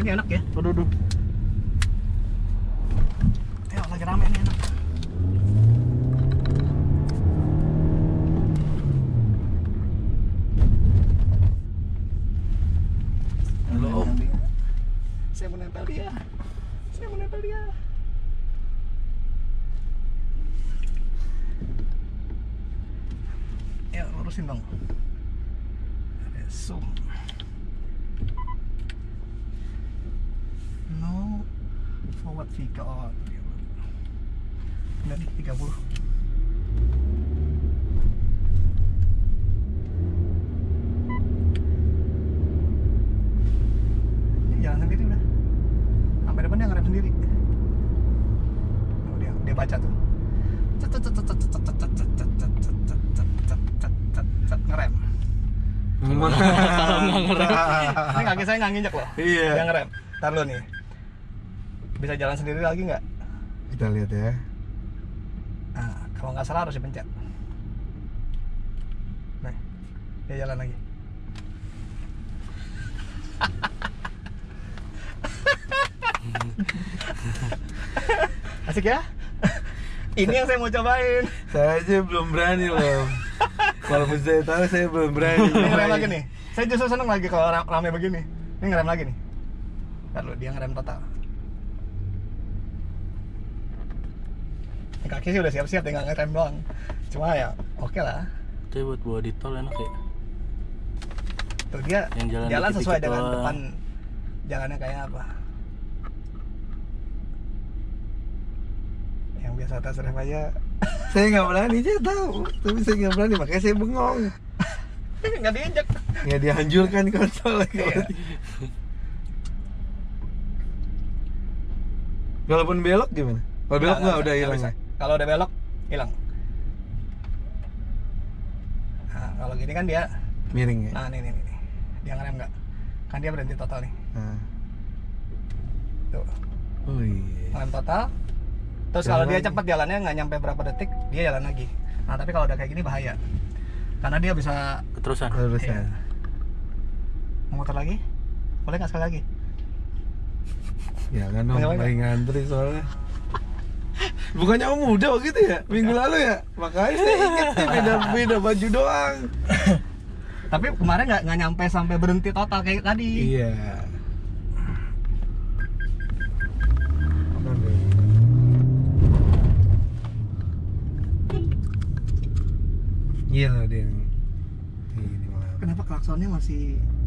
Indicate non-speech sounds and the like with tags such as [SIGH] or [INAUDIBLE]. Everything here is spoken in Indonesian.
ini enak ya. Aduh, aduh. Ayo lagi rame nih enak. Halo, Om. Saya mau nempel dia. Saya mau nempel dia. Ya, lurusin dong. Ada zoom. buat fika oh udah nih 30 jalan sendiri udah sampai depan dia ngerem sendiri dia dia baca tuh ngerem nggak ngerem ini kaki saya nggak nginjek loh iya yang ngerem taruh nih bisa jalan sendiri lagi nggak? Kita lihat ya. Nah, kalau nggak salah harus dipencet. Nah, dia jalan lagi. [LAUGHS] Asik ya? Ini yang saya mau cobain. Saya aja belum berani loh. Kalau saya tahu saya belum berani. Ini ngerem lagi nih. Saya justru seneng lagi kalau ra- rame begini. Ini ngerem lagi nih. Ntar lu, dia ngerem total. Kaki sih udah siap-siap, tinggal ngerem doang. Cuma ya, oke lah. Tapi buat bawa di tol enak ya. Tuh dia Yang jalan jalan sesuai dengan doang. depan jalannya kayak apa. Yang biasa tes drive aja [LAUGHS] saya nggak berani, saya tahu. Tapi saya nggak berani, makanya saya bengong. [LAUGHS] nggak diinjek. Nggak dianjurkan konsol lagi. [LAUGHS] Iya. Walaupun belok gimana? Kalau belok nggak udah hilang ya? Kalau udah belok hilang. Nah, kalau gini kan dia Miring ya? Nah, nih nih nih. nih. Dia ngerem nggak? Kan dia berhenti total nih. Nah. Tuh, Oh iya. ngerem total. Terus Jalan kalau dia lagi. cepat jalannya nggak nyampe berapa detik, dia jalan lagi. Nah, tapi kalau udah kayak gini bahaya. Karena dia bisa Keterusan. Terus Iya. ya. Muter lagi? Boleh nggak sekali lagi? Dong, Mau nyobain lagi ngantri soalnya. Bukannya om muda begitu ya? Minggu lalu ya? Makanya saya inget nih beda beda baju doang. Tapi kemarin nggak nggak nyampe sampai berhenti total kayak tadi. Iya. Iya loh dia. Kenapa klaksonnya masih